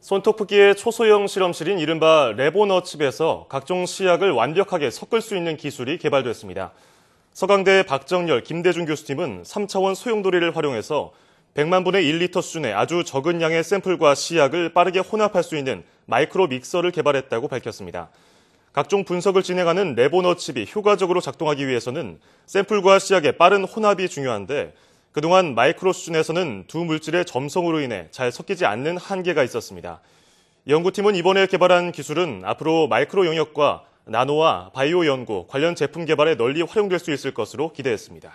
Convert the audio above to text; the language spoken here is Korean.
손톱프기의 초소형 실험실인 이른바 레보너칩에서 각종 시약을 완벽하게 섞을 수 있는 기술이 개발됐습니다. 서강대 박정열, 김대중 교수팀은 3차원 소용돌이를 활용해서 100만 분의 1리터 수준의 아주 적은 양의 샘플과 시약을 빠르게 혼합할 수 있는 마이크로 믹서를 개발했다고 밝혔습니다. 각종 분석을 진행하는 레보너칩이 효과적으로 작동하기 위해서는 샘플과 시약의 빠른 혼합이 중요한데 그동안 마이크로 수준에서는 두 물질의 점성으로 인해 잘 섞이지 않는 한계가 있었습니다. 연구팀은 이번에 개발한 기술은 앞으로 마이크로 영역과 나노와 바이오 연구, 관련 제품 개발에 널리 활용될 수 있을 것으로 기대했습니다.